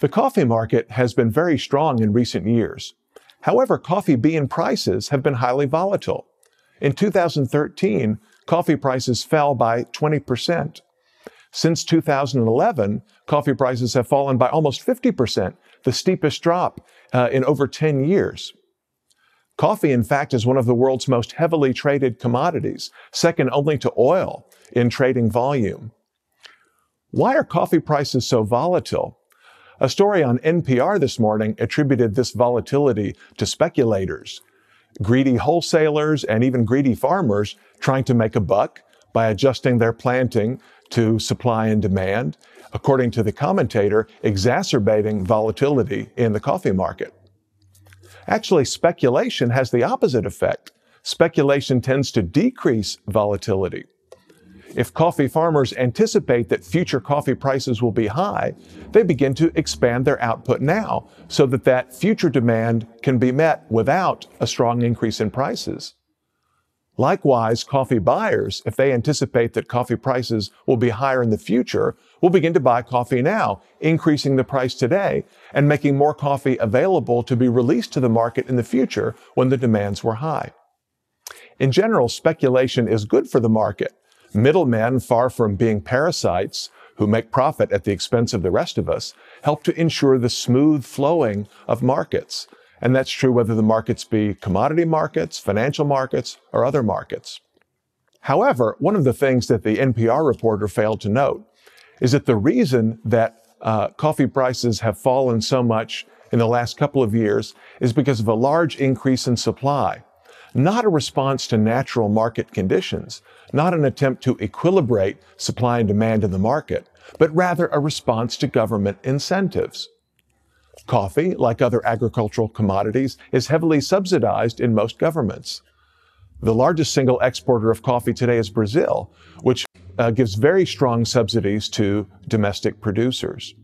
The coffee market has been very strong in recent years. However, coffee bean prices have been highly volatile. In 2013, coffee prices fell by 20%. Since 2011, coffee prices have fallen by almost 50%, the steepest drop uh, in over 10 years. Coffee, in fact, is one of the world's most heavily traded commodities, second only to oil in trading volume. Why are coffee prices so volatile? A story on NPR this morning attributed this volatility to speculators, greedy wholesalers, and even greedy farmers trying to make a buck by adjusting their planting to supply and demand, according to the commentator, exacerbating volatility in the coffee market. Actually, speculation has the opposite effect. Speculation tends to decrease volatility. If coffee farmers anticipate that future coffee prices will be high, they begin to expand their output now so that that future demand can be met without a strong increase in prices. Likewise, coffee buyers, if they anticipate that coffee prices will be higher in the future, will begin to buy coffee now, increasing the price today and making more coffee available to be released to the market in the future when the demands were high. In general, speculation is good for the market. Middlemen, far from being parasites who make profit at the expense of the rest of us, help to ensure the smooth flowing of markets and that's true whether the markets be commodity markets, financial markets, or other markets. However, one of the things that the NPR reporter failed to note is that the reason that uh, coffee prices have fallen so much in the last couple of years is because of a large increase in supply, not a response to natural market conditions, not an attempt to equilibrate supply and demand in the market, but rather a response to government incentives. Coffee, like other agricultural commodities, is heavily subsidized in most governments. The largest single exporter of coffee today is Brazil, which uh, gives very strong subsidies to domestic producers.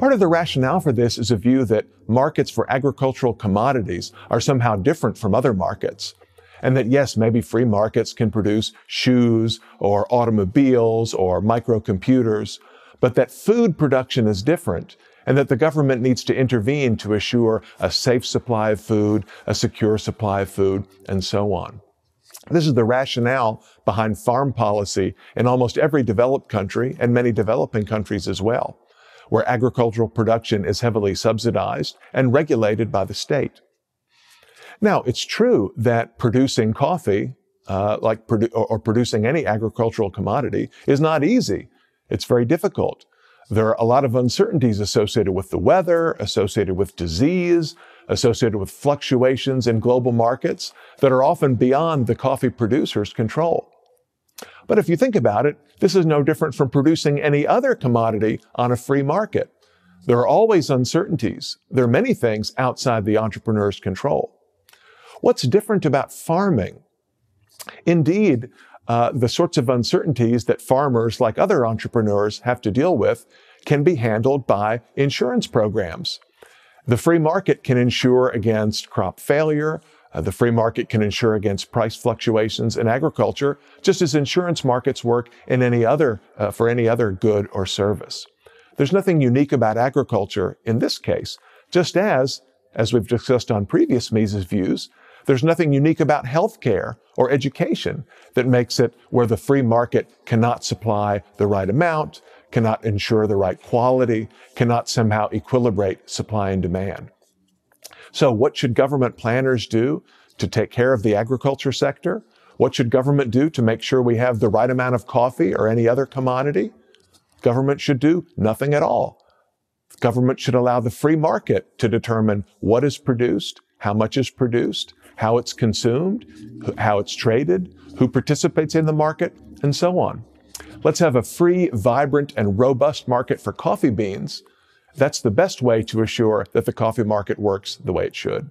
Part of the rationale for this is a view that markets for agricultural commodities are somehow different from other markets. And that yes, maybe free markets can produce shoes or automobiles or microcomputers, but that food production is different and that the government needs to intervene to assure a safe supply of food, a secure supply of food, and so on. This is the rationale behind farm policy in almost every developed country and many developing countries as well, where agricultural production is heavily subsidized and regulated by the state. Now, it's true that producing coffee, uh, like produ- or, or producing any agricultural commodity, is not easy. It's very difficult. There are a lot of uncertainties associated with the weather, associated with disease, associated with fluctuations in global markets that are often beyond the coffee producer's control. But if you think about it, this is no different from producing any other commodity on a free market. There are always uncertainties. There are many things outside the entrepreneur's control. What's different about farming? Indeed, uh, the sorts of uncertainties that farmers, like other entrepreneurs, have to deal with can be handled by insurance programs. The free market can insure against crop failure. Uh, the free market can insure against price fluctuations in agriculture, just as insurance markets work in any other, uh, for any other good or service. There's nothing unique about agriculture in this case, just as, as we've discussed on previous Mises views, there's nothing unique about healthcare or education that makes it where the free market cannot supply the right amount, cannot ensure the right quality, cannot somehow equilibrate supply and demand. So what should government planners do to take care of the agriculture sector? What should government do to make sure we have the right amount of coffee or any other commodity? Government should do nothing at all. Government should allow the free market to determine what is produced, how much is produced, how it's consumed, how it's traded, who participates in the market, and so on. Let's have a free, vibrant, and robust market for coffee beans. That's the best way to assure that the coffee market works the way it should.